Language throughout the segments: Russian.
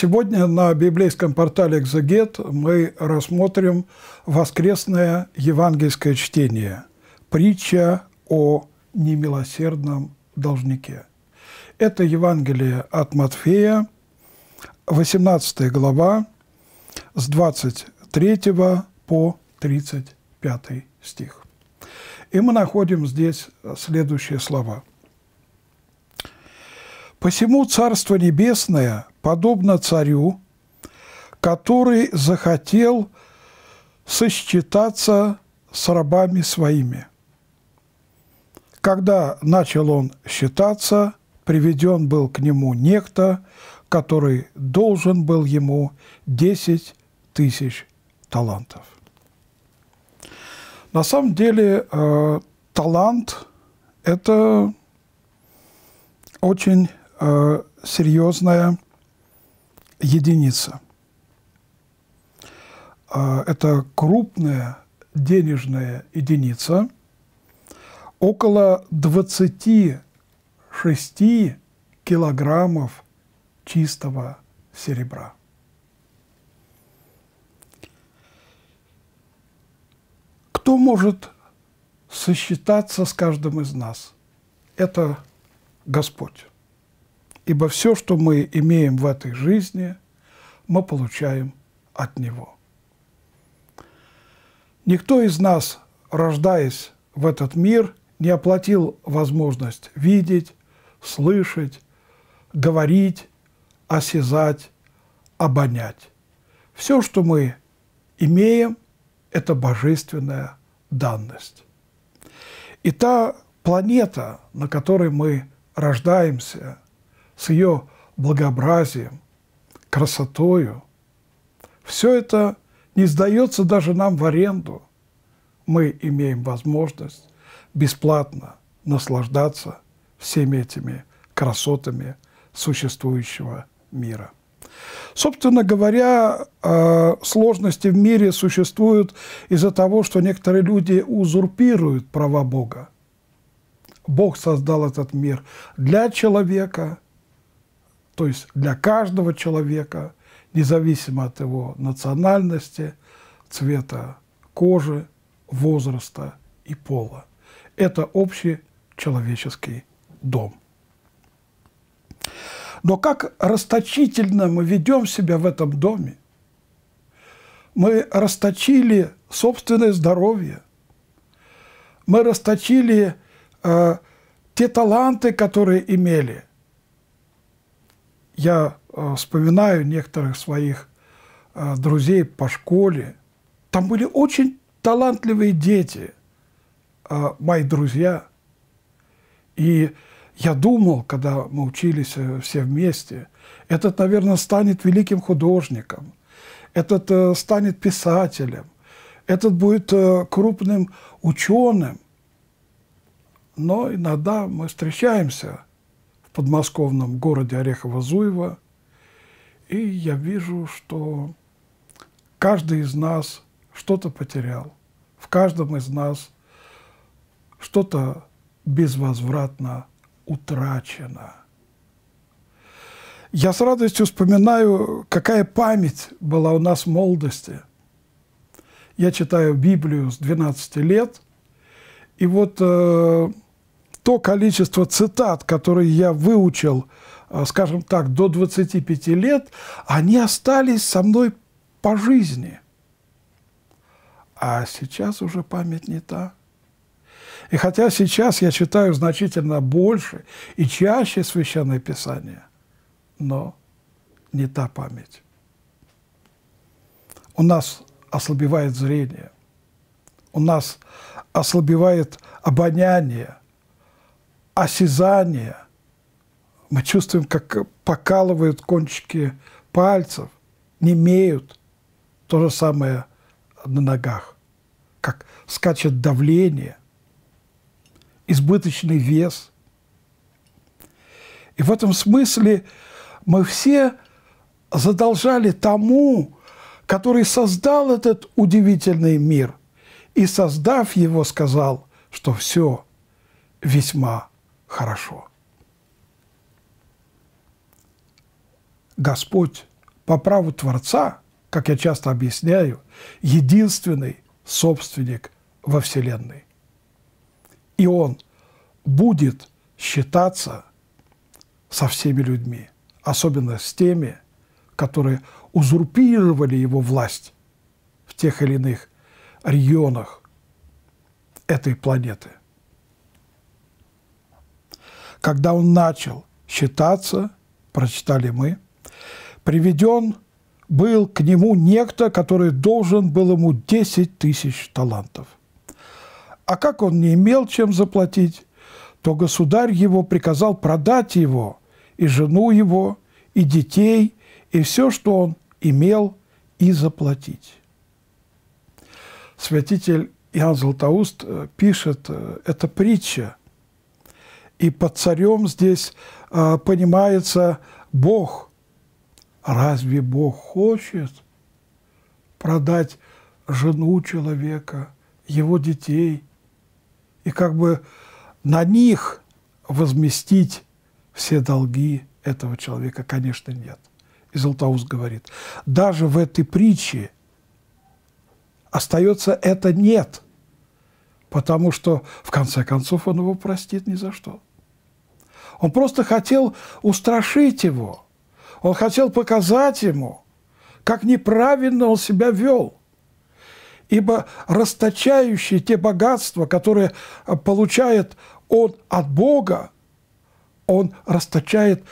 Сегодня на библейском портале «Экзегет» мы рассмотрим воскресное евангельское чтение «Притча о немилосердном должнике». Это Евангелие от Матфея, 18 глава, с 23 по 35 стих. И мы находим здесь следующие слова. «Посему Царство Небесное подобно царю, который захотел сосчитаться с рабами своими. Когда начал он считаться, приведен был к нему некто, который должен был ему 10 тысяч талантов. На самом деле э, талант – это очень э, серьезная единица. Э, это крупная денежная единица, около 26 килограммов чистого серебра. Кто может сосчитаться с каждым из нас? Это Господь. Ибо все, что мы имеем в этой жизни, мы получаем от Него. Никто из нас, рождаясь в этот мир, не оплатил возможность видеть, слышать, говорить, осязать, обонять. Все, что мы имеем, это божественная данность. И та планета, на которой мы рождаемся, с ее благообразием, красотою, все это не сдается даже нам в аренду. Мы имеем возможность бесплатно наслаждаться всеми этими красотами существующего мира. Собственно говоря, э, сложности в мире существуют из-за того, что некоторые люди узурпируют права Бога. Бог создал этот мир для человека, то есть для каждого человека, независимо от его национальности, цвета кожи, возраста и пола. Это общий человеческий дом. Но как расточительно мы ведем себя в этом доме. Мы расточили собственное здоровье. Мы расточили э, те таланты, которые имели. Я э, вспоминаю некоторых своих э, друзей по школе. Там были очень талантливые дети, э, мои друзья. И я думал, когда мы учились все вместе, этот, наверное, станет великим художником, этот станет писателем, этот будет крупным ученым. Но иногда мы встречаемся подмосковном городе Орехово-Зуево, и я вижу, что каждый из нас что-то потерял. В каждом из нас что-то безвозвратно утрачено. Я с радостью вспоминаю, какая память была у нас в молодости. Я читаю Библию с 12 лет, и вот э, то количество цитат, которые я выучил, э, скажем так, до 25 лет, они остались со мной по жизни. А сейчас уже память не та. И хотя сейчас я читаю значительно больше и чаще Священное Писание, но не та память. У нас ослабевает зрение, у нас ослабевает обоняние, осязание. Мы чувствуем, как покалывают кончики пальцев, не имеют. То же самое на ногах, как скачет давление – избыточный вес. И в этом смысле мы все задолжали тому, который создал этот удивительный мир, и, создав его, сказал, что все весьма хорошо. Господь по праву Творца, как я часто объясняю, единственный собственник во Вселенной. И Он будет считаться со всеми людьми, особенно с теми, которые узурпировали его власть в тех или иных регионах этой планеты. Когда он начал считаться, прочитали мы, приведен был к нему некто, который должен был ему 10 тысяч талантов. А как он не имел чем заплатить, то государь его приказал продать его, и жену его, и детей, и все, что он имел, и заплатить. Святитель Иоанн Златоуст э, пишет, э, это притча, и под царем здесь э, понимается Бог. Разве Бог хочет продать жену человека, его детей, и как бы на них возместить все долги этого человека? Конечно, нет. И Златоуст говорит, даже в этой притче остается это «нет», потому что, в конце концов, он его простит ни за что. Он просто хотел устрашить его. Он хотел показать ему, как неправильно он себя вел. Ибо расточающие те богатства, которые получает он от Бога, он расточает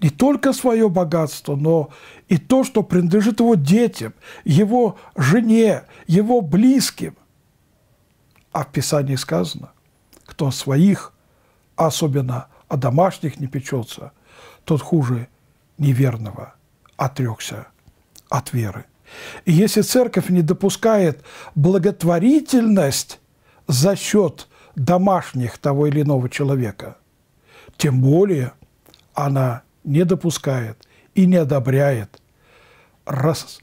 не только свое богатство, но и то, что принадлежит его детям, его жене, его близким. А в Писании сказано, кто своих, особенно о домашних не печется, тот хуже неверного отрекся от веры. И если церковь не допускает благотворительность за счет домашних того или иного человека, тем более она не допускает и не одобряет рас,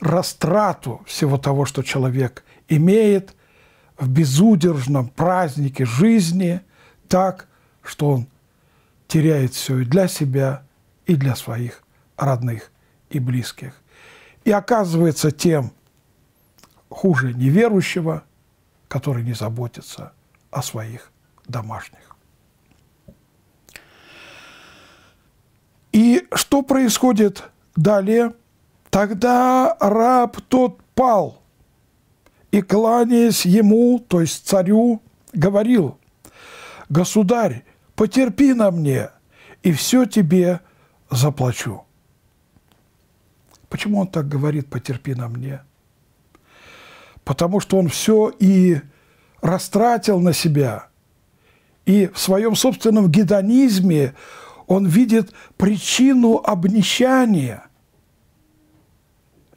растрату всего того, что человек имеет в безудержном празднике жизни так, что он теряет все и для себя, и для своих родных и близких. И оказывается тем хуже неверующего, который не заботится о своих домашних. И что происходит далее? Тогда раб тот пал и, кланяясь ему, то есть царю, говорил, «Государь, потерпи на мне, и все тебе заплачу. Почему он так говорит, потерпи на мне? Потому что он все и растратил на себя, и в своем собственном гедонизме он видит причину обнищания.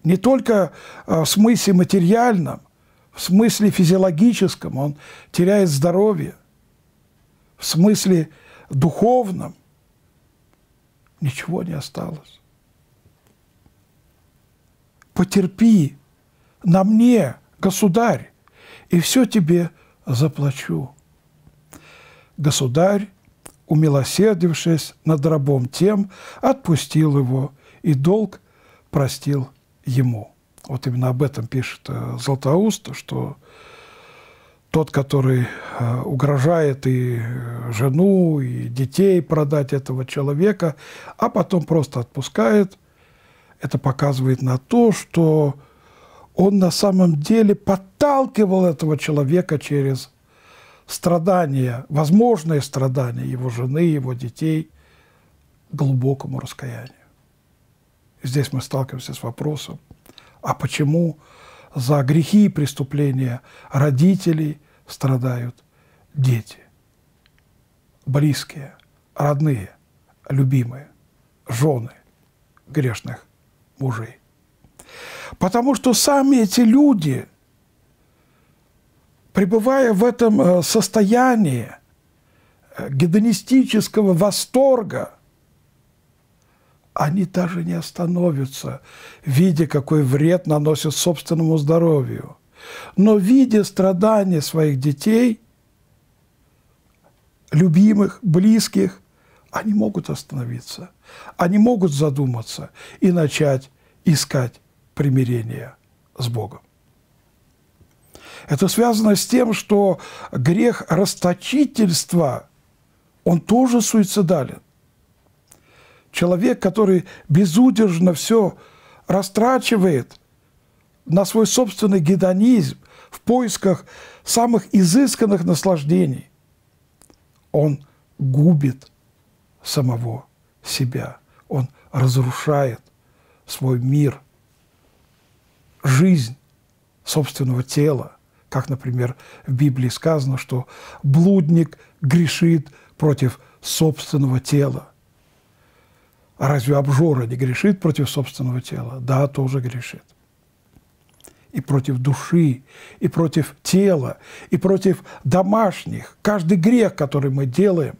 Не только э, в смысле материальном, в смысле физиологическом он теряет здоровье – в смысле духовном, ничего не осталось. Потерпи на мне, государь, и все тебе заплачу. Государь, умилосердившись над рабом тем, отпустил его, и долг простил ему. Вот именно об этом пишет э, Златоуст, что тот, который э, угрожает и э, жену, и детей продать этого человека, а потом просто отпускает, это показывает на то, что он на самом деле подталкивал этого человека через страдания, возможные страдания его жены, его детей, к глубокому раскаянию. И здесь мы сталкиваемся с вопросом, а почему за грехи и преступления родителей страдают дети, близкие, родные, любимые, жены грешных мужей. Потому что сами эти люди, пребывая в этом э, состоянии э, гедонистического восторга, они даже не остановятся, видя, какой вред наносят собственному здоровью. Но видя страдания своих детей, любимых, близких, они могут остановиться, они могут задуматься и начать искать примирение с Богом. Это связано с тем, что грех расточительства, он тоже суицидален. Человек, который безудержно все растрачивает на свой собственный гедонизм в поисках самых изысканных наслаждений, он губит самого себя. Он разрушает свой мир, жизнь собственного тела. Как, например, в Библии сказано, что блудник грешит против собственного тела. А разве обжора не грешит против собственного тела? Да, тоже грешит. И против души, и против тела, и против домашних. Каждый грех, который мы делаем,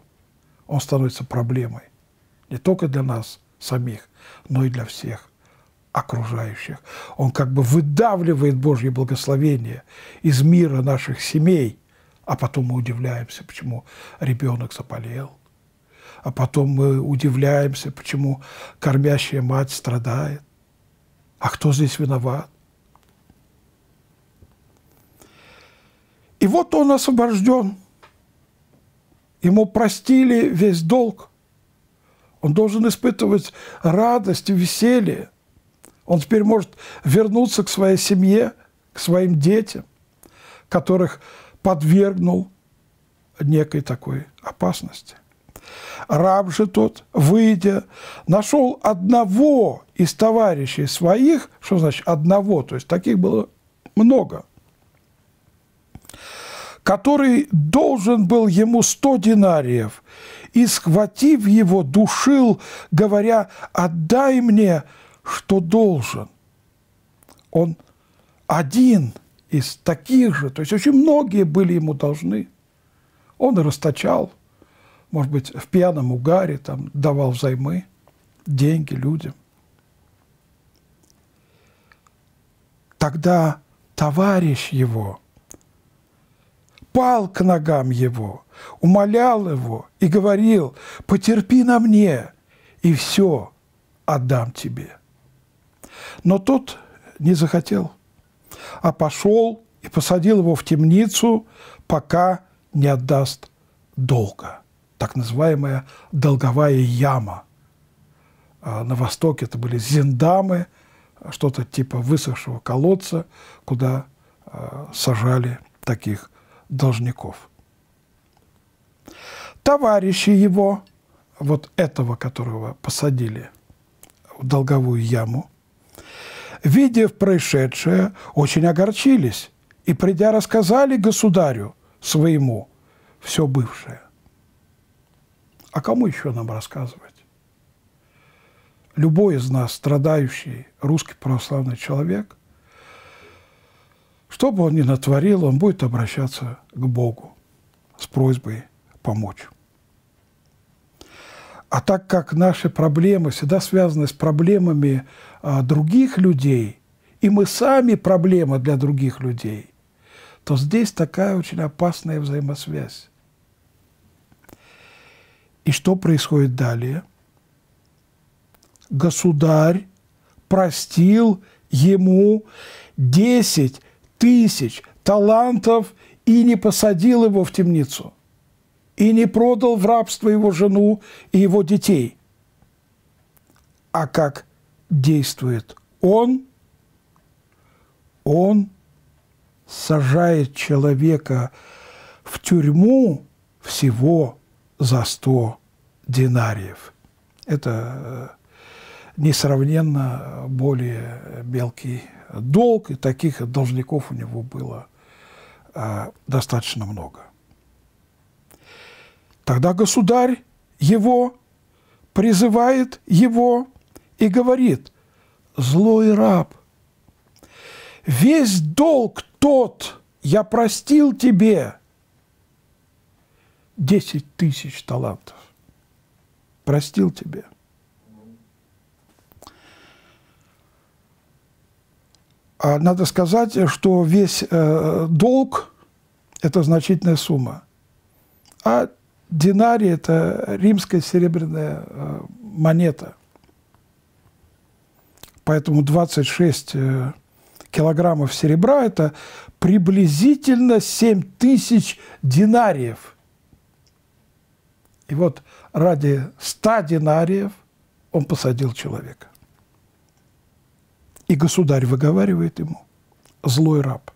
он становится проблемой. Не только для нас самих, но и для всех окружающих. Он как бы выдавливает Божье благословение из мира наших семей, а потом мы удивляемся, почему ребенок заболел, а потом мы удивляемся, почему кормящая мать страдает. А кто здесь виноват? И вот он освобожден. Ему простили весь долг. Он должен испытывать радость и веселье. Он теперь может вернуться к своей семье, к своим детям, которых подвергнул некой такой опасности. Раб же тот, выйдя, нашел одного из товарищей своих, что значит одного, то есть таких было много, который должен был ему сто динариев, и, схватив его, душил, говоря, «Отдай мне что должен. Он один из таких же, то есть очень многие были ему должны. Он и расточал, может быть, в пьяном угаре, там, давал взаймы, деньги людям. Тогда товарищ его пал к ногам его, умолял его и говорил, потерпи на мне, и все отдам тебе. Но тот не захотел, а пошел и посадил его в темницу, пока не отдаст долга. Так называемая долговая яма. А на Востоке это были зиндамы, что-то типа высохшего колодца, куда а, сажали таких должников. Товарищи его, вот этого, которого посадили в долговую яму, видев происшедшее, очень огорчились и, придя, рассказали государю своему все бывшее. А кому еще нам рассказывать? Любой из нас, страдающий русский православный человек, что бы он ни натворил, он будет обращаться к Богу с просьбой помочь. А так как наши проблемы всегда связаны с проблемами а, других людей, и мы сами проблема для других людей, то здесь такая очень опасная взаимосвязь. И что происходит далее? Государь простил ему 10 тысяч талантов и не посадил его в темницу – и не продал в рабство его жену и его детей. А как действует он? Он сажает человека в тюрьму всего за 100 динариев. Это э, несравненно более мелкий долг, и таких должников у него было э, достаточно много. Тогда государь его призывает его и говорит, злой раб, весь долг тот я простил тебе. Десять тысяч талантов. Простил тебе. А надо сказать, что весь э, долг – это значительная сумма. А Динарий – это римская серебряная э, монета. Поэтому 26 э, килограммов серебра – это приблизительно 7 тысяч динариев. И вот ради 100 динариев он посадил человека. И государь выговаривает ему, злой раб,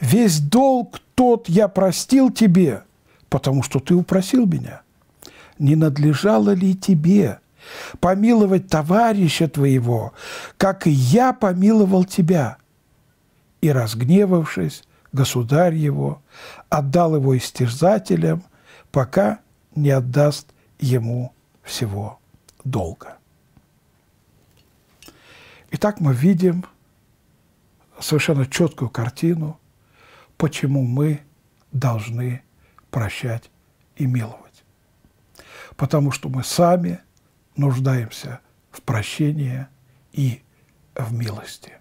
«Весь долг тот я простил тебе, потому что ты упросил меня. Не надлежало ли тебе помиловать товарища твоего, как и я помиловал тебя?» И, разгневавшись, государь его отдал его истязателям, пока не отдаст ему всего долга. Итак, мы видим совершенно четкую картину, почему мы должны прощать и миловать. Потому что мы сами нуждаемся в прощении и в милости.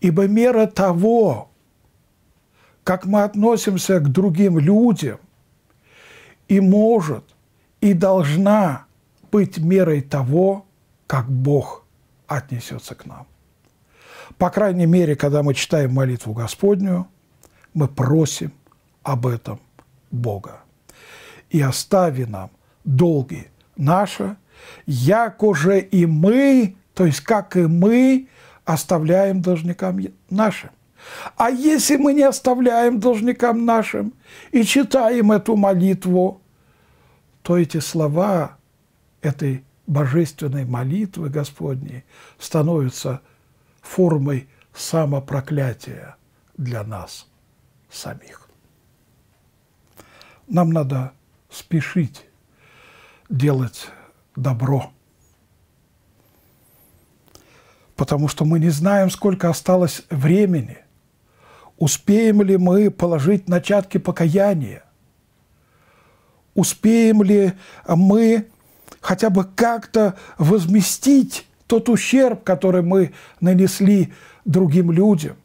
Ибо мера того, как мы относимся к другим людям, и может, и должна быть мерой того, как Бог отнесется к нам. По крайней мере, когда мы читаем молитву Господнюю, мы просим об этом Бога. И остави нам долги наши, яко же и мы, то есть как и мы, оставляем должникам нашим. А если мы не оставляем должникам нашим и читаем эту молитву, то эти слова этой божественной молитвы Господней становится формой самопроклятия для нас самих. Нам надо спешить делать добро, потому что мы не знаем, сколько осталось времени, успеем ли мы положить начатки покаяния, успеем ли мы хотя бы как-то возместить тот ущерб, который мы нанесли другим людям.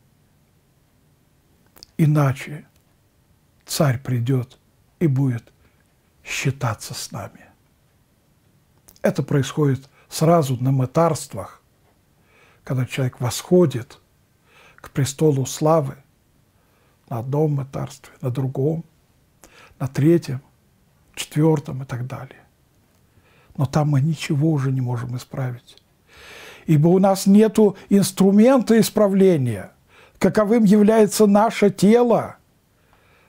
Иначе царь придет и будет считаться с нами. Это происходит сразу на мытарствах, когда человек восходит к престолу славы на одном мытарстве, на другом, на третьем, четвертом и так далее но там мы ничего уже не можем исправить. Ибо у нас нет инструмента исправления, каковым является наше тело.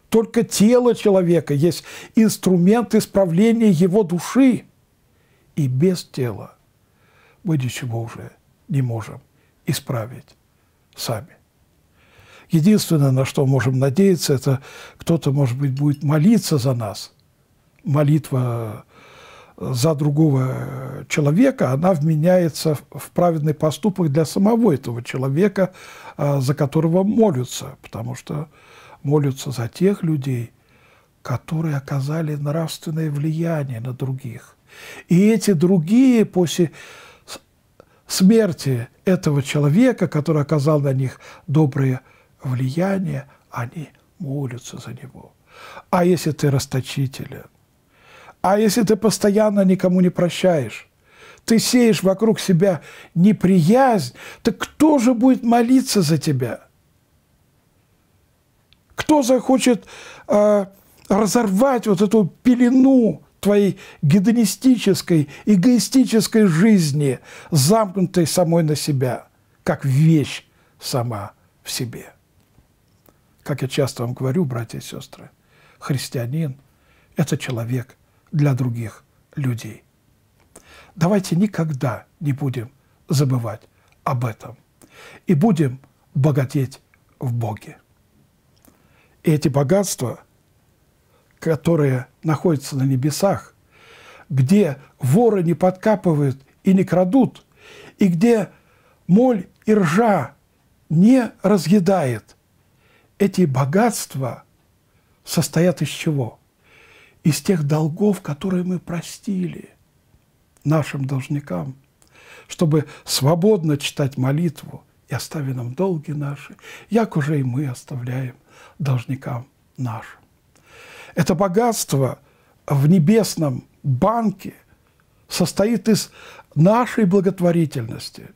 Только тело человека есть инструмент исправления его души. И без тела мы ничего уже не можем исправить сами. Единственное, на что можем надеяться, это кто-то, может быть, будет молиться за нас. Молитва за другого человека, она вменяется в праведный поступок для самого этого человека, а, за которого молятся, потому что молятся за тех людей, которые оказали нравственное влияние на других. И эти другие после смерти этого человека, который оказал на них доброе влияние, они молятся за него. А если ты расточителен, а если ты постоянно никому не прощаешь, ты сеешь вокруг себя неприязнь, так кто же будет молиться за тебя? Кто захочет э, разорвать вот эту пелену твоей гедонистической, эгоистической жизни, замкнутой самой на себя, как вещь сама в себе? Как я часто вам говорю, братья и сестры, христианин – это человек – для других людей. Давайте никогда не будем забывать об этом и будем богатеть в Боге. И эти богатства, которые находятся на небесах, где воры не подкапывают и не крадут, и где моль и ржа не разъедает, эти богатства состоят из чего? из тех долгов, которые мы простили нашим должникам, чтобы свободно читать молитву и остави нам долги наши, як уже и мы оставляем должникам нашим. Это богатство в небесном банке состоит из нашей благотворительности,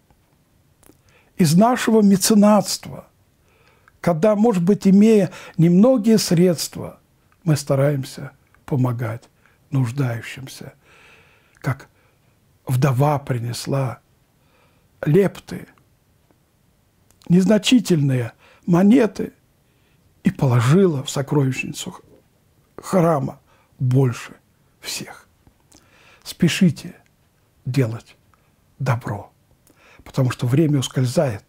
из нашего меценатства, когда, может быть, имея немногие средства, мы стараемся помогать нуждающимся, как вдова принесла лепты, незначительные монеты и положила в сокровищницу храма больше всех. Спешите делать добро, потому что время ускользает.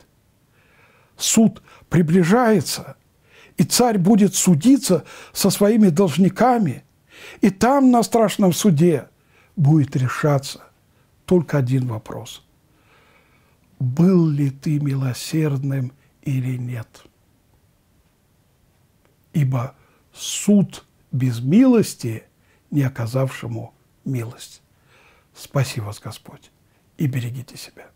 Суд приближается, и царь будет судиться со своими должниками, и там на страшном суде будет решаться только один вопрос. Был ли ты милосердным или нет? Ибо суд без милости, не оказавшему милость. Спаси вас, Господь, и берегите себя.